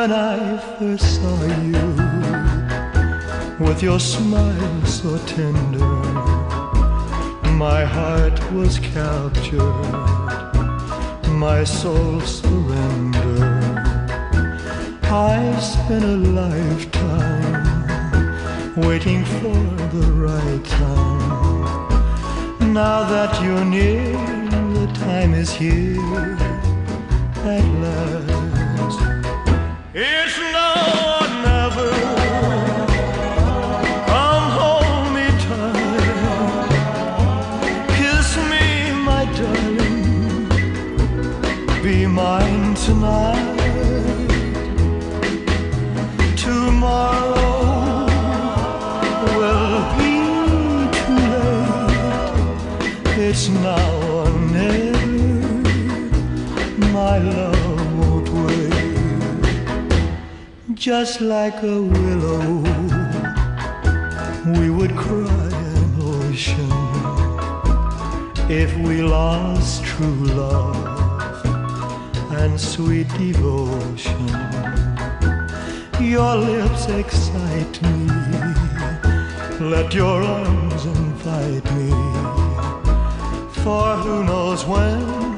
when I first saw you, with your smile so tender, my heart was captured, my soul surrendered. I've spent a lifetime waiting for the right time. Now that you're near, the time is here at last. Be mine tonight. Tomorrow will be too late. It's now or never. My love won't wait. Just like a willow, we would cry an ocean if we lost true love and sweet devotion. Your lips excite me. Let your arms invite me. For who knows when